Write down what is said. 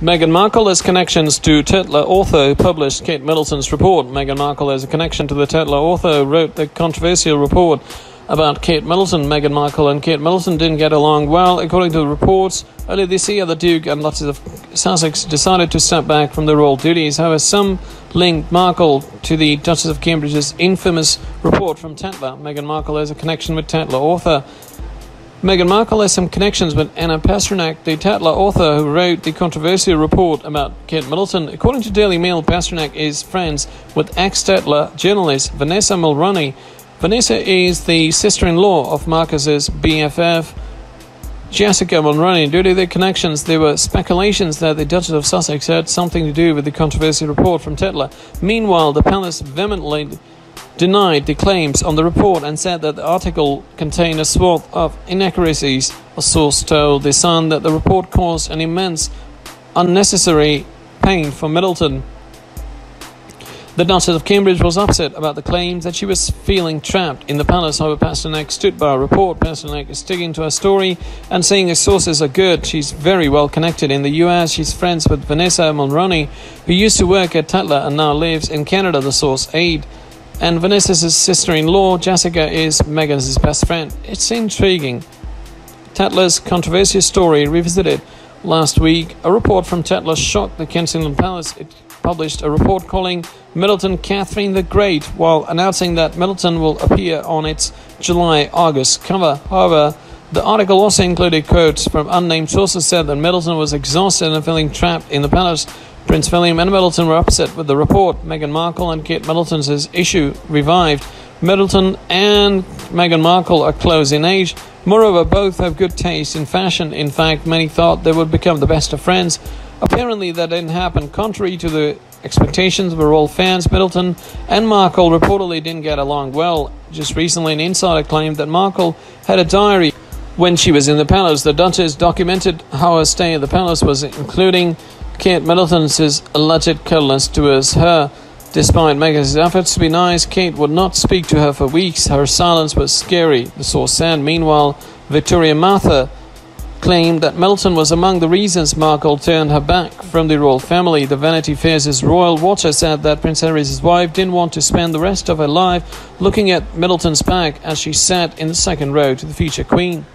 Meghan Markle has connections to Tatler author published Kate Middleton's report. Meghan Markle has a connection to the Tatler author wrote the controversial report about Kate Middleton. Meghan Markle and Kate Middleton didn't get along well. According to the reports, earlier this year, the Duke and Duchess of Sussex decided to step back from their royal duties. However, some linked Markle to the Duchess of Cambridge's infamous report from Tatler. Meghan Markle has a connection with Tatler author. Meghan Markle has some connections with Anna Pasternak, the Tatler author who wrote the controversial report about Kate Middleton. According to Daily Mail, Pasternak is friends with ex Tatler journalist Vanessa Mulroney, Vanessa is the sister in law of Markle's BFF, Jessica Mulroney. Due to their connections, there were speculations that the Duchess of Sussex had something to do with the controversial report from Tatler. Meanwhile, the palace vehemently denied the claims on the report and said that the article contained a swath of inaccuracies. A source told The Sun that the report caused an immense unnecessary pain for Middleton. The Duchess of Cambridge was upset about the claims that she was feeling trapped in the palace. However, Pasternak stood by a report. Pasternak is sticking to her story and saying her sources are good. She's very well connected in the US. She's friends with Vanessa Mulroney, who used to work at Tatler and now lives in Canada, the source aid. And Vanessa's sister in law, Jessica, is Meghan's best friend. It's intriguing. Tatler's controversial story revisited last week. A report from Tatler shocked the Kensington Palace. It published a report calling Middleton Catherine the Great while announcing that Middleton will appear on its July August cover. However, the article also included quotes from unnamed sources said that Middleton was exhausted and feeling trapped in the palace. Prince William and Middleton were upset with the report. Meghan Markle and Kate Middleton's issue revived. Middleton and Meghan Markle are close in age. Moreover, both have good taste in fashion. In fact, many thought they would become the best of friends. Apparently, that didn't happen. Contrary to the expectations of royal fans, Middleton and Markle reportedly didn't get along well. Just recently, an insider claimed that Markle had a diary when she was in the palace. The Duchess documented how her stay at the palace was, including Kate Middleton's alleged coldness towards her. Despite Meghan's efforts to be nice, Kate would not speak to her for weeks. Her silence was scary, the source said. Meanwhile, Victoria Martha claimed that Middleton was among the reasons Markle turned her back from the royal family. The Vanity Fair's royal watcher said that Prince Harry's wife didn't want to spend the rest of her life looking at Middleton's back as she sat in the second row to the future queen.